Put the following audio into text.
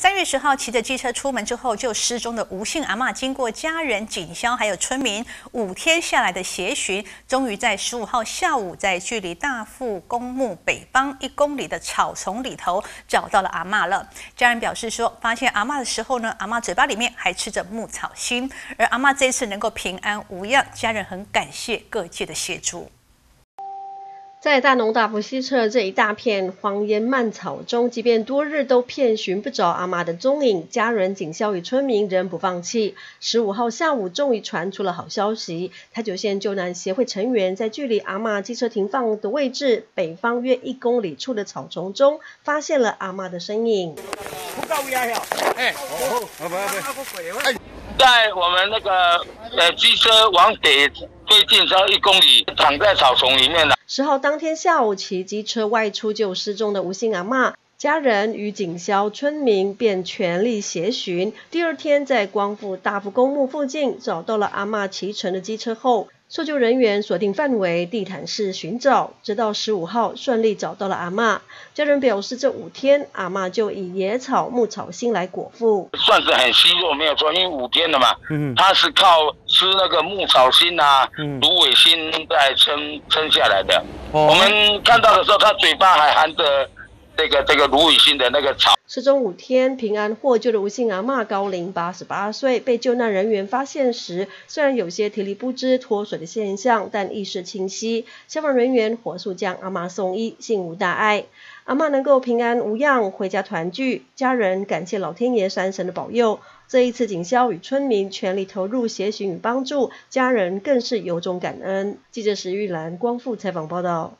三月十号骑着机车出门之后就失踪的吴姓阿嬷，经过家人、警消还有村民五天下来的协寻，终于在十五号下午，在距离大富公墓北方一公里的草丛里头找到了阿嬷了。家人表示说，发现阿嬷的时候呢，阿嬷嘴巴里面还吃着牧草心，而阿嬷这次能够平安无恙，家人很感谢各界的协助。在大农大埔西侧这一大片荒烟蔓草中，即便多日都遍寻不着阿妈的踪影，家人、警校与村民仍不放弃。十五号下午，终于传出了好消息：台九线救难协会成员在距离阿妈机车停放的位置北方约一公里处的草丛中，发现了阿妈的身影。在我们那个呃机车往北推进之后一公里，躺在草丛里面了。十号当天下午，骑机车外出就失踪的吴姓阿嬷，家人与警消、村民便全力协寻。第二天，在光复大福公墓附近找到了阿嬷骑乘的机车后，搜救人员锁定范围，地毯式寻找，直到十五号顺利找到了阿嬷。家人表示，这五天阿嬷就以野草、牧草心来果腹，算是很虚弱，没有错，因为五天了嘛。嗯，他是靠吃那个牧草心啊、芦苇心在撑撑下来的。我们看到的时候，它嘴巴还含着。这个这个芦苇心的那个草，失踪五天平安获救的吴姓阿嬷高龄八十八岁，被救难人员发现时，虽然有些体力不支、脱水的现象，但意识清晰。消防人员火速将阿嬷送医，幸无大碍。阿嬷能够平安无恙回家团聚，家人感谢老天爷山神的保佑。这一次警消与村民全力投入协寻与帮助，家人更是由衷感恩。记者石玉兰光复采访报道。